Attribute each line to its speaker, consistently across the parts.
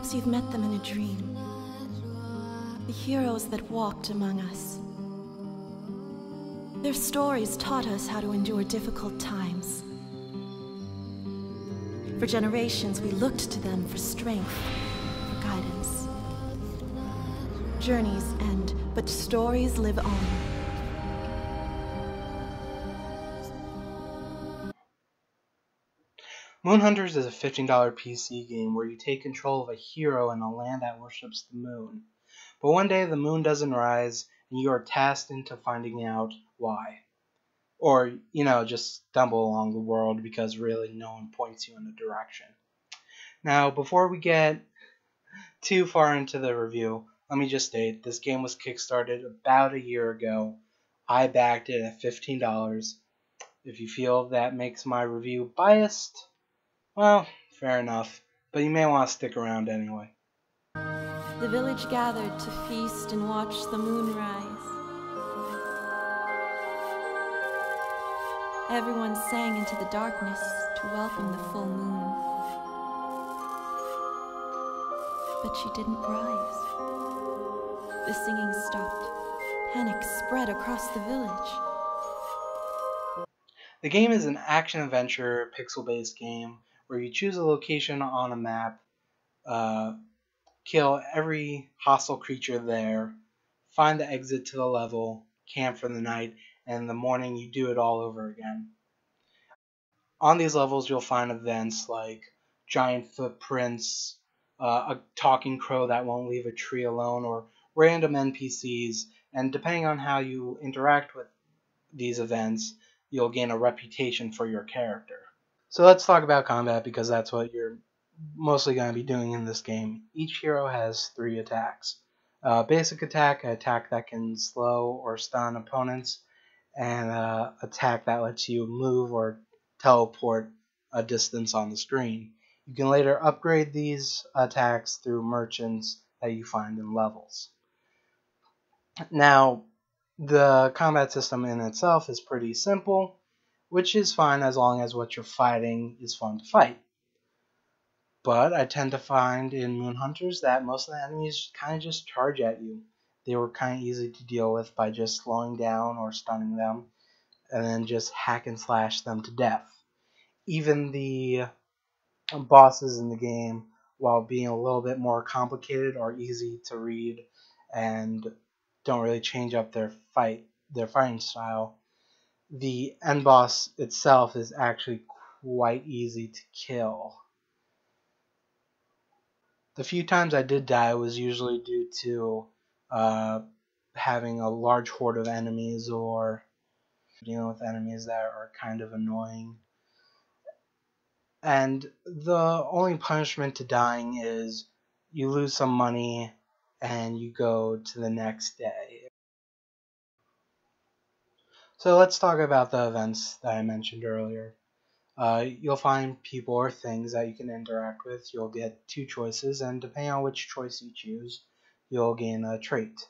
Speaker 1: Perhaps you've met them in a dream. The heroes that walked among us. Their stories taught us how to endure difficult times. For generations, we looked to them for strength, for guidance. Journeys end, but stories live on.
Speaker 2: Moon Hunters is a $15 PC game where you take control of a hero in a land that worships the moon. But one day the moon doesn't rise, and you are tasked into finding out why. Or, you know, just stumble along the world because really no one points you in a direction. Now, before we get too far into the review, let me just state this game was kickstarted about a year ago. I backed it at $15. If you feel that makes my review biased, well, fair enough, but you may want to stick around anyway.
Speaker 1: The village gathered to feast and watch the moon rise. Everyone sang into the darkness to welcome the full moon. But she didn't rise. The singing stopped. Panic spread across the village.
Speaker 2: The game is an action adventure pixel based game where you choose a location on a map, uh, kill every hostile creature there, find the exit to the level, camp for the night, and in the morning you do it all over again. On these levels, you'll find events like giant footprints, uh, a talking crow that won't leave a tree alone, or random NPCs. And depending on how you interact with these events, you'll gain a reputation for your character. So let's talk about combat because that's what you're mostly going to be doing in this game. Each hero has three attacks. Uh, basic attack, an attack that can slow or stun opponents, and uh, attack that lets you move or teleport a distance on the screen. You can later upgrade these attacks through merchants that you find in levels. Now, the combat system in itself is pretty simple which is fine as long as what you're fighting is fun to fight. But I tend to find in Moon Hunters that most of the enemies kind of just charge at you. They were kind of easy to deal with by just slowing down or stunning them, and then just hack and slash them to death. Even the um, bosses in the game, while being a little bit more complicated, are easy to read and don't really change up their fight their fighting style the end boss itself is actually quite easy to kill. The few times I did die was usually due to uh, having a large horde of enemies or dealing with enemies that are kind of annoying. And the only punishment to dying is you lose some money and you go to the next day. So let's talk about the events that I mentioned earlier. Uh, you'll find people or things that you can interact with. You'll get two choices, and depending on which choice you choose, you'll gain a trait.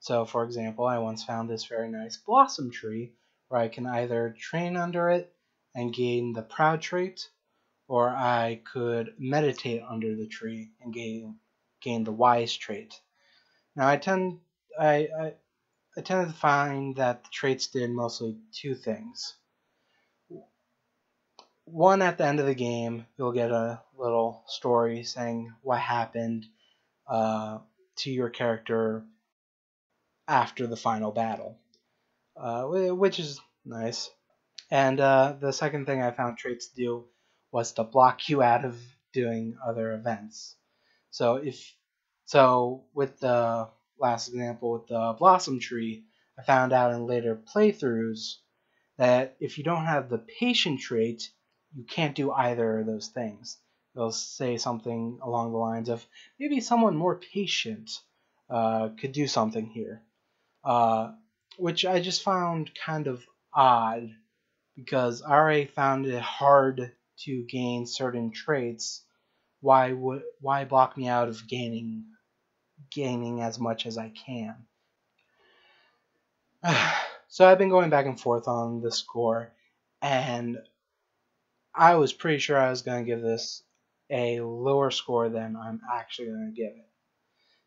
Speaker 2: So, for example, I once found this very nice blossom tree where I can either train under it and gain the proud trait, or I could meditate under the tree and gain gain the wise trait. Now, I tend I, I I tended to find that the traits did mostly two things. One, at the end of the game, you'll get a little story saying what happened uh, to your character after the final battle, uh, which is nice. And uh, the second thing I found traits do was to block you out of doing other events. So if so, with the last example with the blossom tree, I found out in later playthroughs that if you don't have the patient trait, you can't do either of those things. They'll say something along the lines of maybe someone more patient uh, could do something here, uh, which I just found kind of odd because I already found it hard to gain certain traits. Why would why block me out of gaining gaining as much as I can. so I've been going back and forth on the score, and I was pretty sure I was going to give this a lower score than I'm actually going to give it.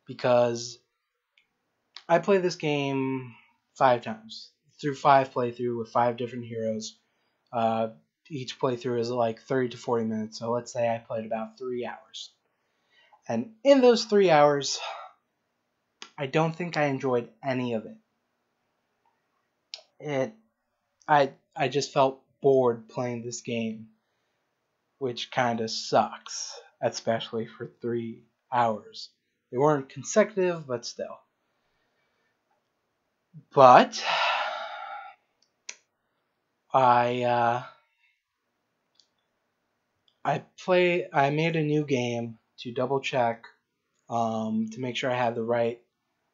Speaker 2: Because I played this game five times through five playthrough with five different heroes. Uh, each playthrough is like 30 to 40 minutes, so let's say I played about three hours. And in those three hours, I don't think I enjoyed any of it. It, I, I just felt bored playing this game, which kind of sucks, especially for three hours. They weren't consecutive, but still. But I uh, I play I made a new game to double check um, to make sure I had the right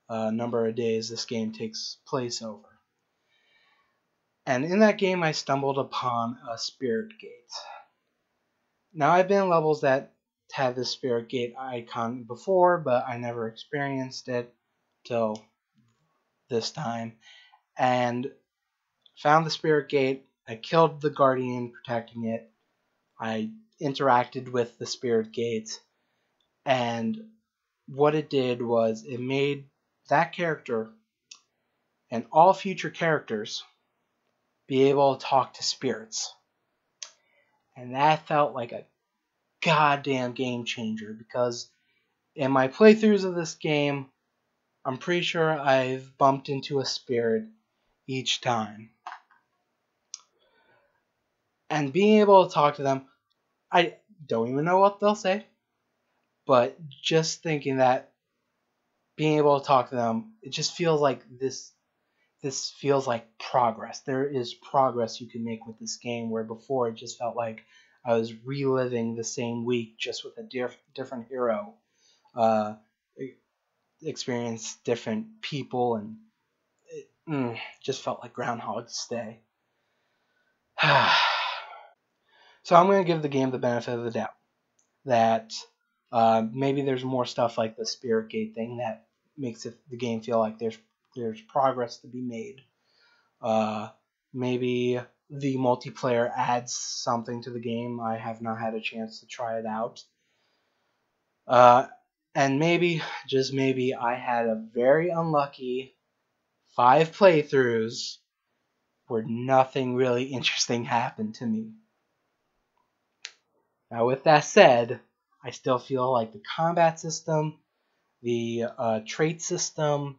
Speaker 2: uh, number of days this game takes place over. And in that game, I stumbled upon a spirit gate. Now, I've been in levels that had the spirit gate icon before, but I never experienced it till this time. And found the spirit gate. I killed the guardian protecting it. I interacted with the spirit gate. And what it did was it made that character and all future characters be able to talk to spirits. And that felt like a goddamn game changer because in my playthroughs of this game, I'm pretty sure I've bumped into a spirit each time. And being able to talk to them, I don't even know what they'll say, but just thinking that being able to talk to them, it just feels like this this feels like progress. There is progress you can make with this game where before it just felt like I was reliving the same week just with a diff- different hero. Uh, experience different people and it mm, just felt like Groundhog's Day. so I'm going to give the game the benefit of the doubt that uh, maybe there's more stuff like the Spirit Gate thing that makes it, the game feel like there's there's progress to be made. Uh, maybe the multiplayer adds something to the game. I have not had a chance to try it out. Uh, and maybe, just maybe, I had a very unlucky five playthroughs where nothing really interesting happened to me. Now, with that said, I still feel like the combat system, the uh, trait system,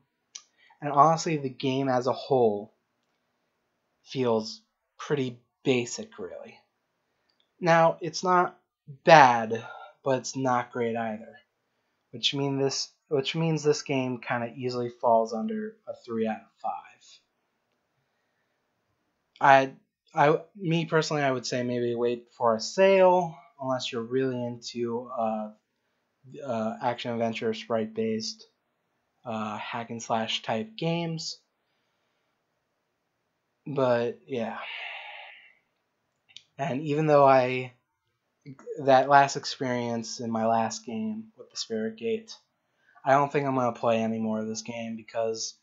Speaker 2: and honestly, the game as a whole feels pretty basic, really. Now, it's not bad, but it's not great either which mean this which means this game kind of easily falls under a three out of five. I I me personally I would say maybe wait for a sale unless you're really into uh, uh, action adventure sprite based uh, hack and slash type games. But yeah. And even though I that last experience in my last game with the Spirit Gate, I don't think I'm gonna play any more of this game because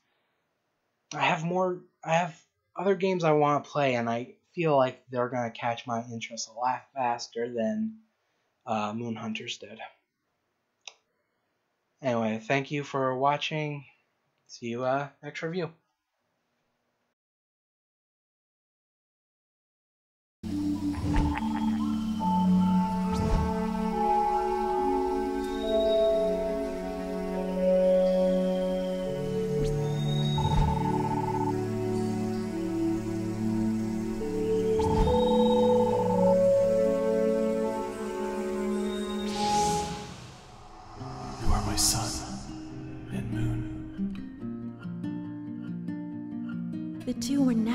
Speaker 2: I have more. I have other games I want to play, and I feel like they're gonna catch my interest a lot faster than uh, Moon Hunters did. Anyway, thank you for watching. See you uh, next review.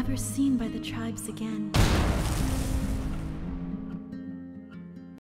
Speaker 1: never seen by the tribes again.